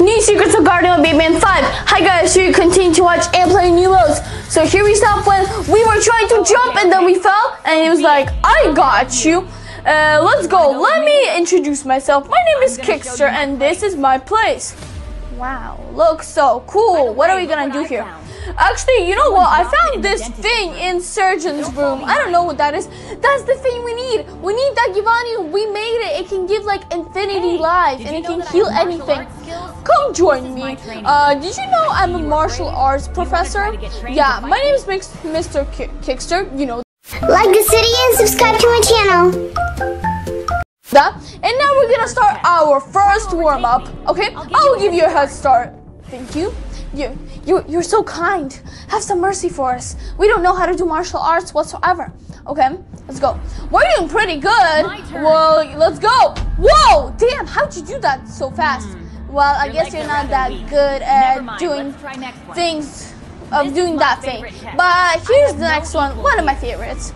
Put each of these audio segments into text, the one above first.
New Secrets of Garten of Banban 5. Hi guys, so you continue to watch and play new modes. So here we stop when we were trying to jump and then we fell and it was like, I got you. Uh, let's go. Let me introduce myself. My name is Kickster and this is my place. Wow, looks so cool. What are we gonna do here? Actually, you know what? I found this thing in Surgeon's room. I don't know what that is. That's the thing we need. We need that Givani. We made it. It can give like infinity life and it can heal anything. Come join me. Uh, did you know I'm a martial arts professor? Yeah, my name is Mr. Kickster. You know. Like the city and subscribe to my channel. That. And now we're gonna start our first warm up. Okay, I will give you a head start. Thank you. You, you, you're so kind. Have some mercy for us. We don't know how to do martial arts whatsoever. Okay, let's go. We're doing pretty good. Well, let's go. Whoa, damn, how'd you do that so fast? Hmm. Well, I you're guess like you're not that good at doing things, of doing that thing. But here's the next one, one of my favorites.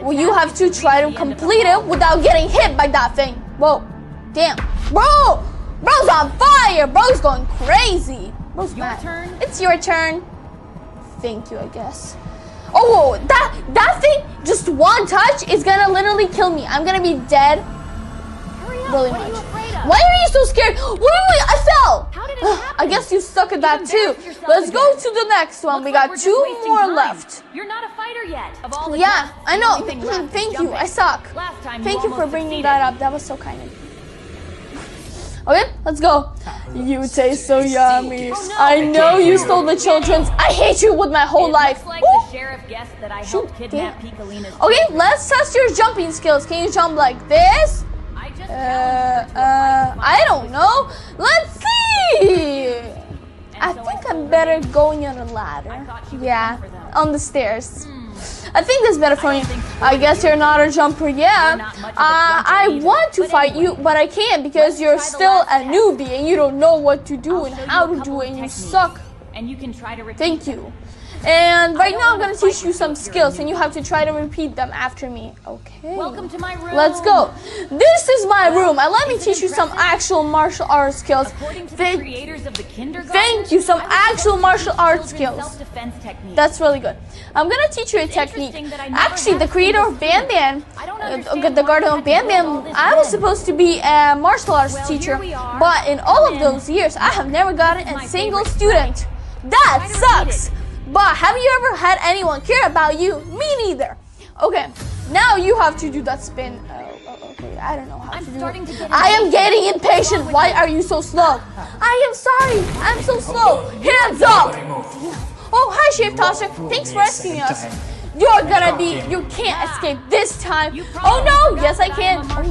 Well, you have to try to complete it without getting hit by that thing. Whoa, damn. Bro, bro's on fire. Bro's going crazy. Your turn. It's your turn. Thank you, I guess. Oh, that that thing, just one touch is gonna literally kill me. I'm gonna be dead. Really what much. Why are you so scared? Wait, wait, I fell. How did it happen? I guess you suck at that too. Let's again. go to the next one. Looks we got like two more time. left. You're not a fighter yet. Of all yeah, I know. Thank you. I suck. Thank you for bringing that up. That was so kind of you. Okay, let's go. You taste so yummy. Oh, no. I know you stole the children's. I hate you with my whole it life. Like the sheriff guessed that I helped kidnap Okay, let's test your jumping skills. Can you jump like this? I just Uh, uh, I don't know. Let's see. I think I'm better going on a ladder. Yeah, on the stairs. I think that's better for you. I guess you're not a jumper, yeah. Uh, I want to fight you, but I can't because you're still a newbie and you don't know what to do and how to do it and you suck. And you can try to Thank you. And right now I'm gonna teach you some skills and you have to try to repeat them after me. Okay. Welcome to my room. Let's go. This is my room and let me teach you some actual martial arts skills. Thank, thank you, some actual martial arts skills. That's really good. I'm gonna teach you a technique. Actually, the creator of Banban, uh, the Garten of Banban, I was supposed to be a martial arts teacher, but in all of those years, I have never gotten a single student. That sucks. But have you ever had anyone care about you? Me neither. Okay, now you have to do that spin. Oh, oh, okay, I don't know how I'm to do it. To I am getting impatient. Why are you so slow? I am sorry. I'm so slow. Hands up. Oh, hi, Shave Tosser. Thanks for rescuing us. You're gonna be, you can't escape this time. Oh no, yes I can. Oh.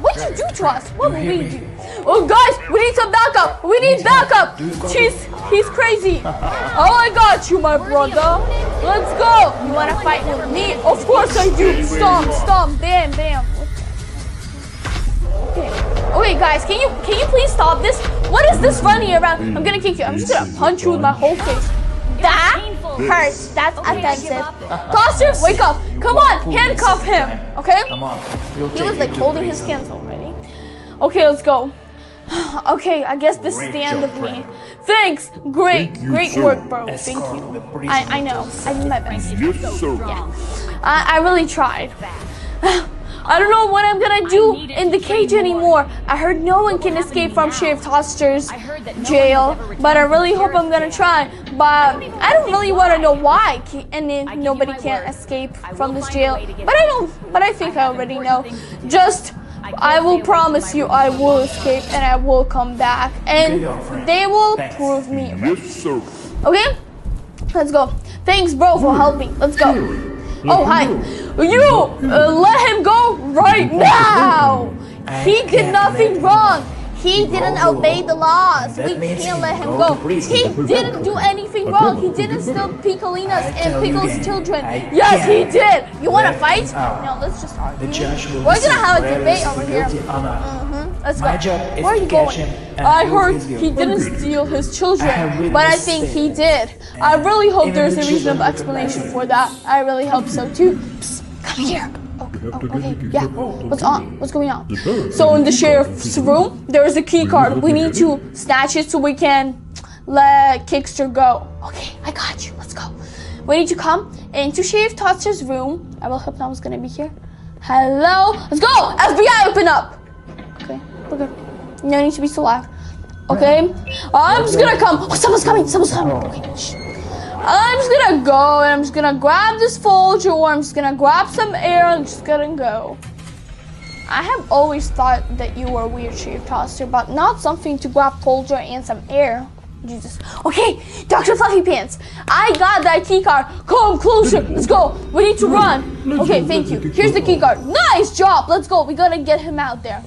What'd you do to us? What will we do? Oh guys, we need some backup. We need backup. He's, he's crazy. Oh, I got you, my brother. Let's go. You wanna fight with me? Of course I do. Stomp, stomp, bam, bam. Okay. Okay, guys, can you can you please stop this? What is this running around? I'm gonna kick you. I'm just gonna punch you with my whole face. That hurts. That's offensive. Tosser, wake up. Come on, handcuff him. Okay? Come on. He was like holding his hands already. Okay, let's go. Okay, I guess this is the end of me. Thanks. Great, great work, bro. Thank you. I, I know. I did my best. Yeah. I, I really tried. I don't know what I'm gonna do in the cage anymore. I heard no one can escape from Sheriff Toster's jail, but I really hope I'm gonna try. But I don't really want to know why and then nobody can escape from this jail. But I don't. But I think I already know. Just. I will promise you I will escape and I will come back and they will prove me right. Okay? Let's go. Thanks bro for helping. Let's go. Oh, hi. You, uh, let him go right now. He did nothing wrong. He didn't obey the laws. We can't let him go. He didn't do anything wrong. He didn't steal Picolina's and Pickle's children. Yes, he did. You want to fight? No, let's just. We're gonna have a debate over here. Mm-hmm. Let's go. Where are you going? I heard he didn't steal his children, but I think he did. I really hope there's a reasonable explanation for that. I really hope so too. Psst, come here. Okay. Oh, okay, yeah. What's on? What's going on? So in the sheriff's room, there is a key card. We need to snatch it so we can let Kickster go. Okay, I got you. Let's go. We need to come into Sheriff Todd's room. I will hope no one's gonna be here. Hello? Let's go! FBI, open up! Okay, we're good. No need to be so loud. Okay? I'm just gonna come. Oh, someone's coming. Someone's coming. Okay, shh. I'm just gonna go and I'm just gonna grab this Folger or I'm just gonna grab some air and just gonna go. I have always thought that you were a weird Sheriff Tosser, but not something to grab Folger and some air. Jesus. Okay, Dr. Fluffy Pants. I got that key card. Come closer. Let's go. We need to run. Okay, thank you. Here's the key card. Nice job. Let's go. We gotta get him out there.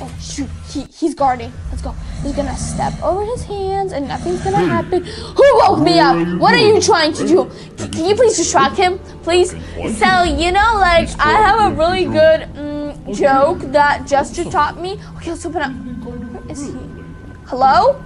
Oh shoot, he, he's guarding. Let's go. He's gonna step over his hands and nothing's gonna happen. Who woke me up? What are you trying to do? C- Can you please distract him, please? So you know, like I have a really good mm, joke that Jester taught me. Okay, let's open up. Where is he? Hello?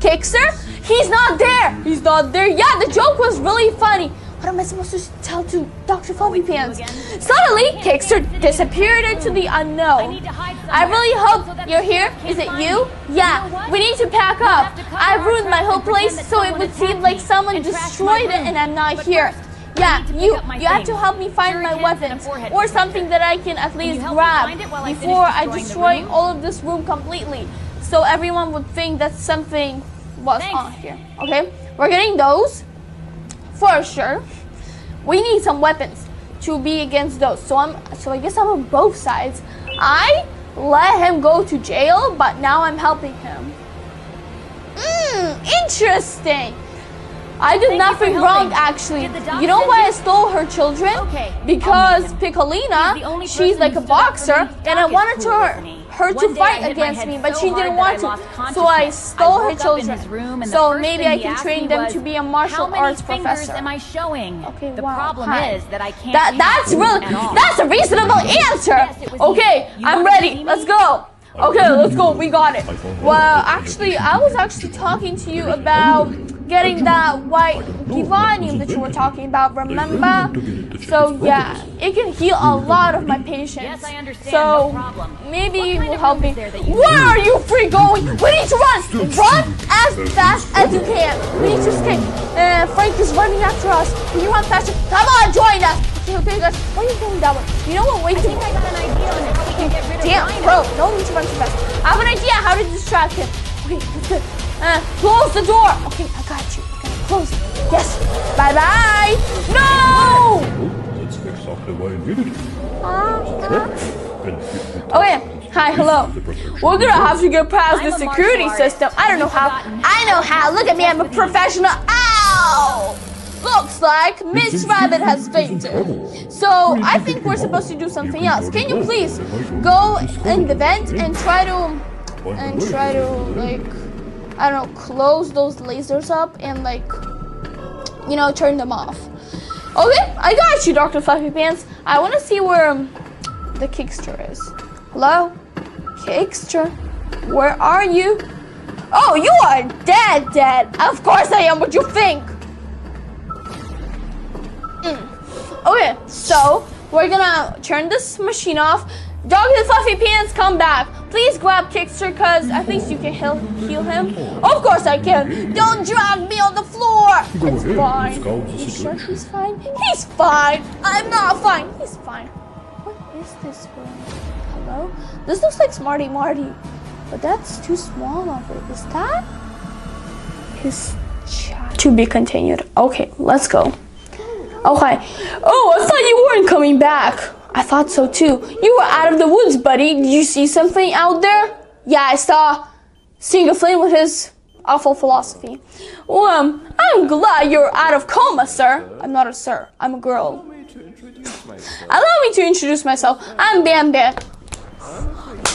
Kickster? He's not there. He's not there. Yeah, the joke was really funny. What am I supposed to tell to Dr. Fluffy Pants? Suddenly, Kickster disappeared into the unknown. I really hope you're here. Is it you? Yeah, we need to pack up. I ruined my whole place so it would seem like someone destroyed it and I'm not here. Yeah, you you have to help me find my weapons or something that I can at least grab before I destroy all of this room completely. So everyone would think that something was on here. Okay, we're getting those for sure. We need some weapons to be against those. So I'm so I guess I'm on both sides. I let him go to jail, but now I'm helping him. Mmm, interesting. I did Thank nothing wrong actually. Did the doc You know why? I stole her children? Okay, um, Because meet him. Piccolina, He's the only she's like a stood up for boxer, and I wanted cool, her? Her One to fight against me, but so she didn't want to. So I stole I her children. his room, and so maybe I can train them was, to be a martial How many arts professor. am I showing? Okay, the wow, problem hi. is that I can't. That, that's really that's a reasonable answer. Yes, Okay. You I'm ready. Let's go. Okay, let's go. We got it. Well, actually, I was actually talking to you about getting that white Givanium that you were talking about. Remember? So yeah, it can heal a lot of my patients. Yes, I understand, So no maybe it will help me. Where are you free going? We need to run. Run as fast as you can. We need to escape. Uh, Frank is running after us. Can you run faster? Come on, join us. Okay, okay, guys. Why are you going that way? You know what? Wait I think I got an idea on how we can get rid of Damn, bro, no need to run too fast. I have an idea how to distract him. Wait. Uh, close the door. Okay, I got you. I gotta close it. Yes. Bye bye. No. Dat is exactly why I needed it. Okay. Hi, hello. We're gonna have to get past the I'm a security system. I don't know how. I know how. Look at me. I'm a professional. Ow! Looks like Miss Rabbit has fainted. So I think we're supposed to do something else. Can you please go in the vent and try to and try to like I don't know close those lasers up and like you know turn them off. Okay, I got you, Dr. Fluffy Pants. I want to see where um, the Kickster is. Hello, Kickster, where are you? Oh, you are dead, dead. Of course I am. What you think? Mm. Okay, so we're gonna turn this machine off. Dr. Fluffy Pants, come back. Please grab Kickster, cause at least you can heal, heal him. Of course I can. Don't drag me on the floor. Go It's ahead, fine. scout the You sure he's fine? He's fine. I'm not fine. He's fine. What is this room? Hello? This looks like Smarty Marty, but that's too small of it. Is that his child? To be continued. Okay, let's go. Okay. Oh, I thought you weren't coming back. I thought so too. You were out of the woods, buddy. Did you see something out there? Yeah, I saw Sing a Flame with his awful philosophy. Well, um, I'm glad you're out of coma, sir. I'm not a sir. I'm a girl. Allow me to introduce myself. I'm Bam Bam.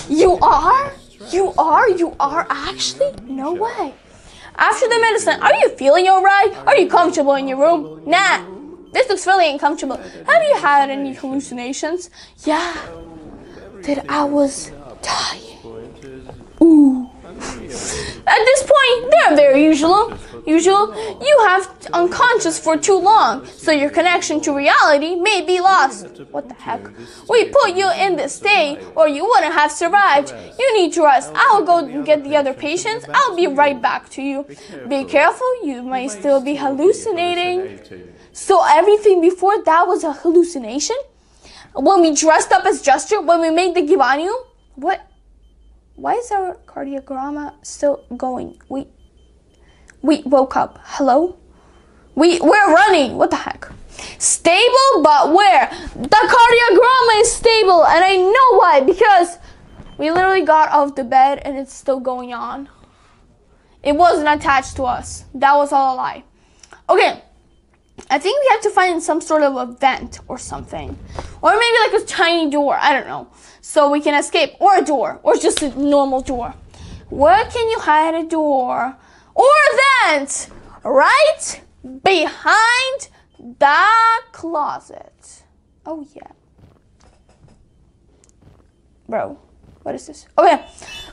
You are? You are? You are actually? No way. After the medicine, are you feeling alright? Are you comfortable in your room? Nah. This looks really uncomfortable. Have you had any hallucinations? Yeah. That I was dying. Ooh. At this point, they're very usual. Usual, you have unconscious for too long, so your connection to reality may be lost. What the heck? We put you in this state, or you wouldn't have survived. You need to rest. I'll go get the other patients. I'll be right back to you. Be careful, you might still be hallucinating. So everything before that was a hallucination? When we dressed up as Jester, when we made the Givanium? What? Why is our cardiogramma still going? We we woke up. Hello? We we're running. What the heck? Stable, but where? The cardiogramma is stable, and I know why because we literally got off the bed and it's still going on. It wasn't attached to us. That was all a lie. Okay. I think we have to find some sort of a vent or something. Or maybe like a tiny door. I don't know. So we can escape. Or a door. Or just a normal door. Where can you hide a door? Or vent? Right behind the closet. Oh, yeah. Bro, what is this? Oh, okay.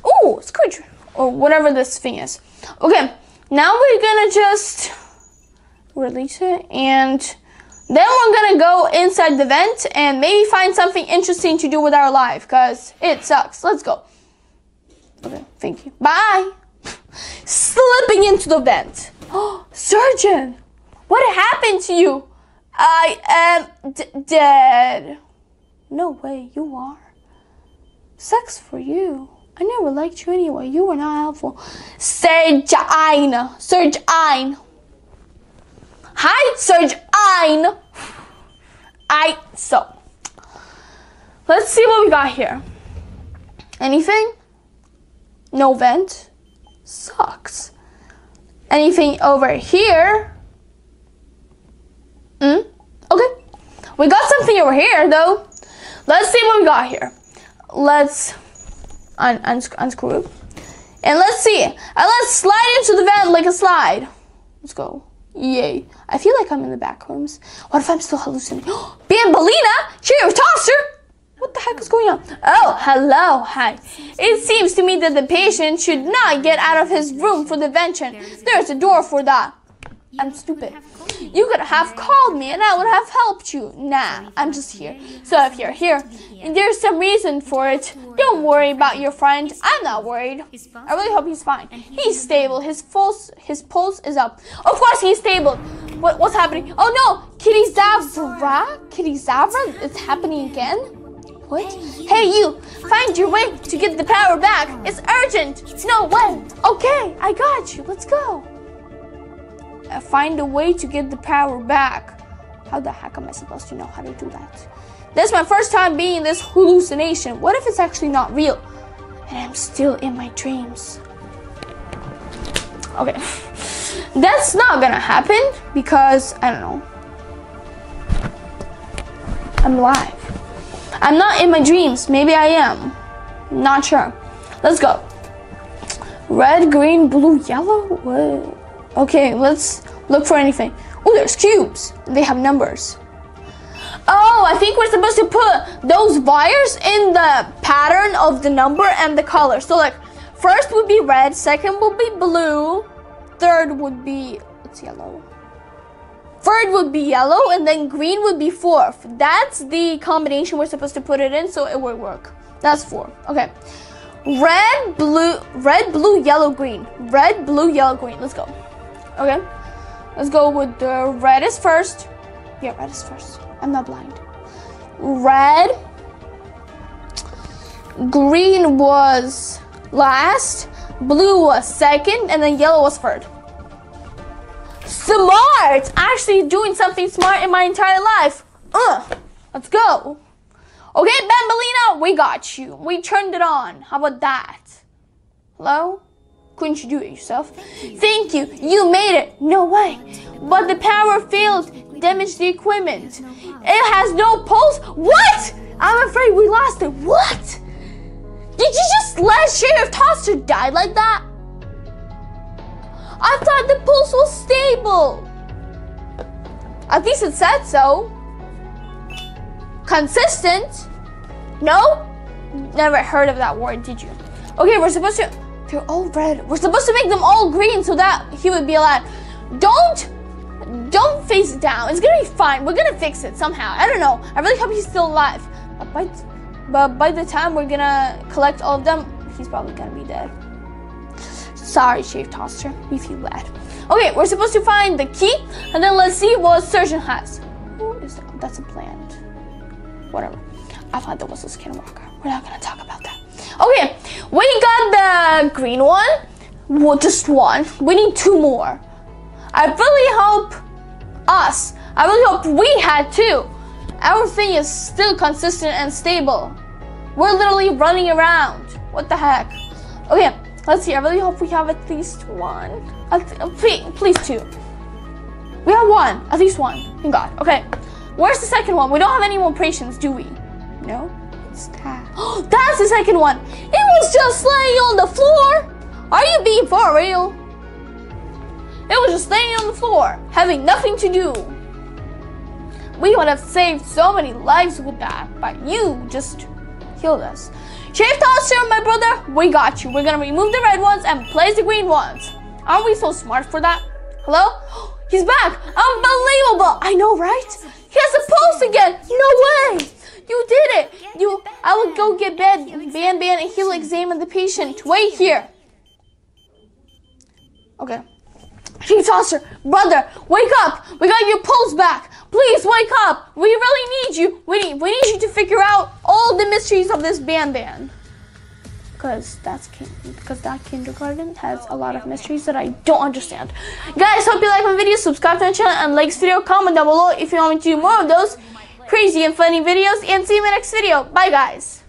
Ooh, Scrooge. Or whatever this thing is. Okay. Now we're gonna just release it and then we're gonna go inside the vent and maybe find something interesting to do with our life because it sucks. Let's go. Okay, thank you. Bye. Slipping into the vent. Oh, surgeon, what happened to you? I am dead. No way, you are. Sucks for you. I never liked you anyway. You were not helpful. Surgeon. Surgeon. Hi, Serge Ein. I so let's see what we got here. Anything? No vent. Sucks. Anything over here? Hmm? Okay. We got something over here though. Let's see what we got here. Let's un- uns- unscrew it. And let's see. And let's slide into the vent like a slide. Let's go. Yay. I feel like I'm in the back rooms. What if I'm still hallucinating? Banbaleena? Cheers, tosser! What the heck is going on? Oh, hello, hi. It seems to me that the patient should not get out of his room for the vention. There's a door for that. I'm stupid. You could have called me and I would have helped you. Nah, I'm just here. So if you're here, and there's some reason for it. Don't worry about your friend. I'm not worried. I really hope he's fine. He's stable. His pulse, his pulse is up. Of course he's stable. What, what's happening? Oh no, Kittisaurus? Kitty Zavra? It's happening again? What? Hey you, find your way to get the power back. It's urgent. No, way. Okay, I got you. Let's go find a way to get the power back. How the heck am I supposed to know how to do that? This is my first time being in this hallucination. What if it's actually not real? And I'm still in my dreams. Okay. That's not gonna happen because, I don't know. I'm alive. I'm not in my dreams. Maybe I am. Not sure. Let's go. Red, green, blue, yellow? What? Okay, let's look for anything. Oh, there's cubes. They have numbers. Oh, I think we're supposed to put those wires in the pattern of the number and the color. So like, first would be red, second would be blue, third would be, it's yellow. Third would be yellow, and then green would be fourth. That's the combination we're supposed to put it in, so it would work. That's four. Okay. Red, blue, red, blue, yellow, green. Red, blue, yellow, green. Let's go. Okay. Let's go with the red is first. Yeah, red is first. I'm not blind. Red. Green was last. Blue was second. And then yellow was third. Smart! Actually doing something smart in my entire life. Uh, let's go. Okay, Banbaleena, we got you. We turned it on. How about that? Hello? Couldn't you do it yourself? Thank you. You made it. No way. But the power failed. Damaged the equipment. It has no pulse. What? I'm afraid we lost it. What? Did you just let Sheriff Toaster die like that? I thought the pulse was stable. At least it said so. Consistent? No? Never heard of that word, did you? Okay, we're supposed to They're all red. We're supposed to make them all green so that he would be alive. Don't don't face it down. It's gonna be fine. We're gonna fix it somehow. I don't know. I really hope he's still alive. But by, but by the time we're gonna collect all of them, he's probably gonna be dead. Sorry, Shave Tosser. We feel bad. Okay, we're supposed to find the key, and then let's see what Surgeon has. Who is that? That's a plant. Whatever. I thought that was a skinwalker. We're not gonna talk about that. Okay, we got the green one. Well, just one. We need two more. I really hope us. I really hope we had two. Everything is still consistent and stable. We're literally running around. What the heck? Okay, let's see. I really hope we have at least one. At please, please two. We have one. At least one. Thank God. Okay. Where's the second one? We don't have any more patients, do we? No? It's that. That's the second one. It was just laying on the floor. Are you being for real? It was just laying on the floor, having nothing to do. We would have saved so many lives with that, but you just killed us. Shave Tosser, my brother, we got you. We're gonna remove the red ones and place the green ones. Aren't we so smart for that? Hello? He's back! Unbelievable! I know, right? He has a pulse again! No way! You did it! You I will go get bed Banban and he'll examine the patient. Wait here. Okay. Chief Tosser, brother, wake up! We got your pulse back! Please wake up! We really need you! We need, we need you to figure out all the mysteries of this Banban. Because that's because that kindergarten has a lot of mysteries that I don't understand. Guys, hope you like my video. Subscribe to my channel and like this video. Comment down below if you want me to do more of those crazy and funny videos. And see you in my next video. Bye, guys.